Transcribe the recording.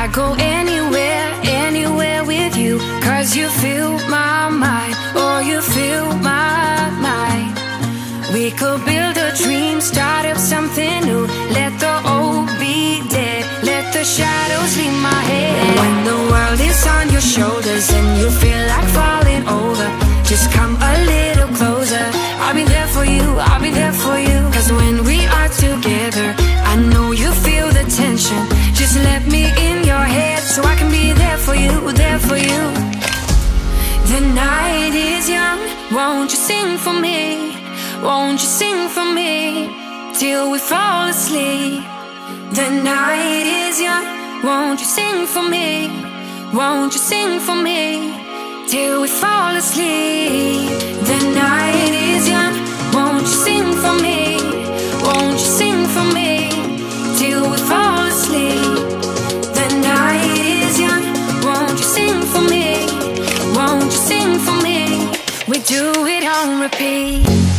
I go anywhere, anywhere with you. Cause you fill my mind, or you fill my mind. We could build a dream, start up something new. Let the old be dead, let the shadows leave my head. When the world is on your shoulders and you feel like falling over, just come a little closer. I'll be there for you, I'll be there for you. Won't you sing for me? Won't you sing for me till we fall asleep? The night is young, won't you sing for me? Won't you sing for me till we fall asleep? Do it on repeat.